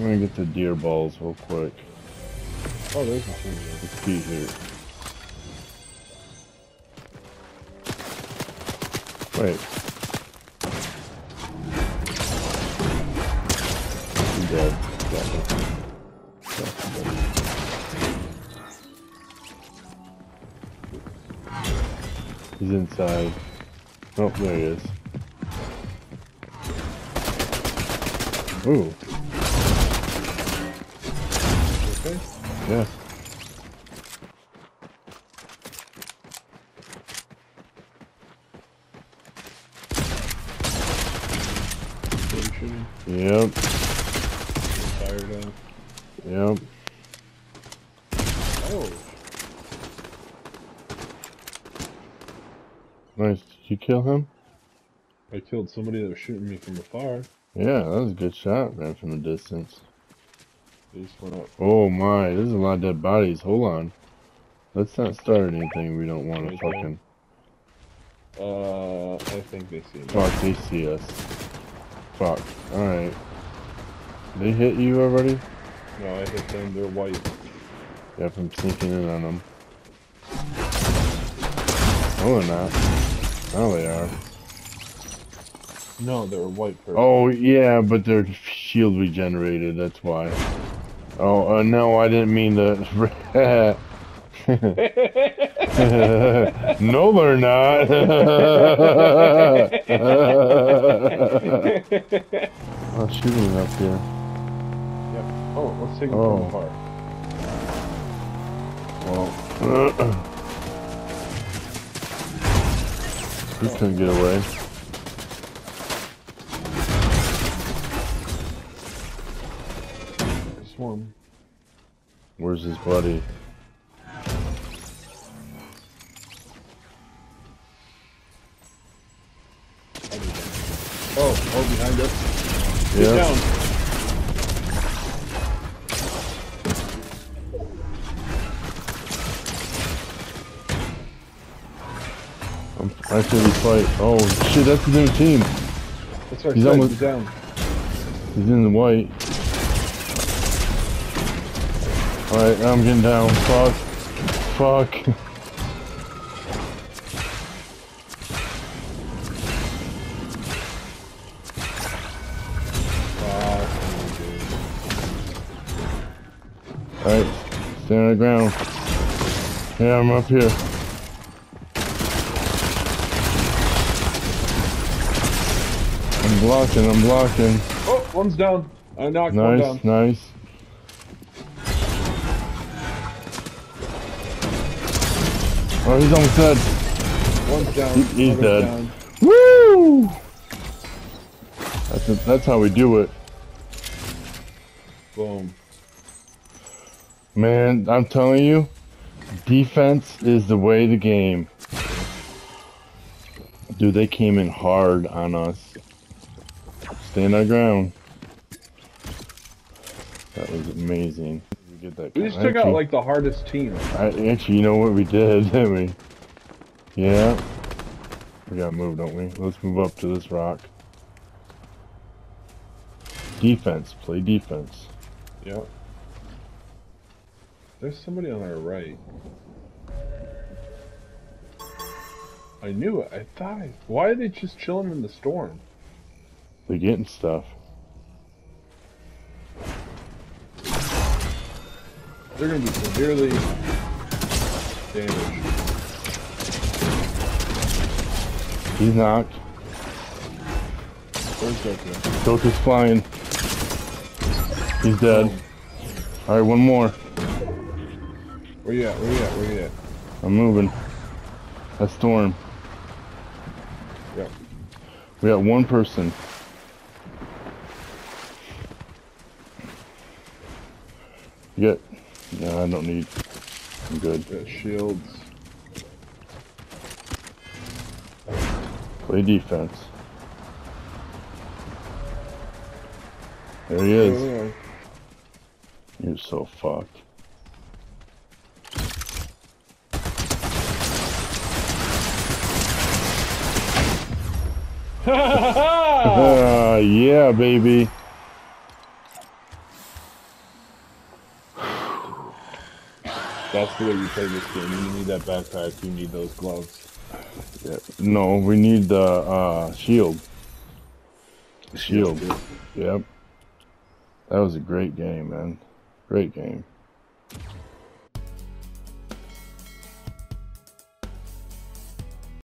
I'm gonna get the deer balls real quick. Oh, there's a team Let's be here. Wait. I'm dead. Got me. Got you, buddy. He's inside. Oh, there he is. Ooh, Okay. yeah. What are you shooting? Yep, Fired up. yep. Oh, Nice. Did you kill him? I killed somebody that was shooting me from afar. Yeah, that was a good shot, man, from the distance. They went up. Oh my, there's a lot of dead bodies. Hold on. Let's not start anything we don't want to fucking. Uh, I think they see me. Fuck, they see us. Fuck. Alright. They hit you already? No, I hit them. They're white. Yep, I'm sneaking in on them. No, they're not. Now they are. No, they're white. First. Oh, yeah, but their shield regenerated, that's why. Oh, uh, no, I didn't mean to. no, they're not. oh, shooting up here. Yep. Oh, let's take it Oh. from afar. Well, he's gonna get away. There's one. Where's his buddy? I'll be down. Oh, oh, behind us. Get Yeah. down. I'm, I be fight. Oh shit, that's the new team. That's our He's almost- Get down. He's in the white. Alright, I'm getting down. Fuck. Fuck. Alright, stand on the ground. Yeah, I'm up here. I'm blocking, I'm blocking. Oh, one's down. I knocked one down. Nice, nice. Oh, he's almost dead. One's down. He- he's dead. down. Woo! That's, that's how we do it. Boom. Man, I'm telling you, defense is the way the game. Dude, they came in hard on us. Stand our ground. That was amazing. We get that. We just took out like the hardest team. I, actually, you know what we did, didn't we? Yeah. We gotta move, don't we? Let's move up to this rock. Defense. Play defense. Yep. There's somebody on our right. I knew it. I thought I. Why are they just chilling in the storm? They're getting stuff. They're gonna be severely damaged. He's knocked. Where's Goku? Goku's flying. He's dead. Alright, one more. Where you at? Where you at? Where you at? I'm moving. That's Storm. Yep. We got one person. You got. No, I don't need. I'm good. Got shields. Play defense. There he is. You're so fucked. Ah, yeah, baby. That's the way you play this game. You need that backpack. You need those gloves. Yeah. No, we need the uh, shield. Shield. Yep. That was a great game, man. Great game.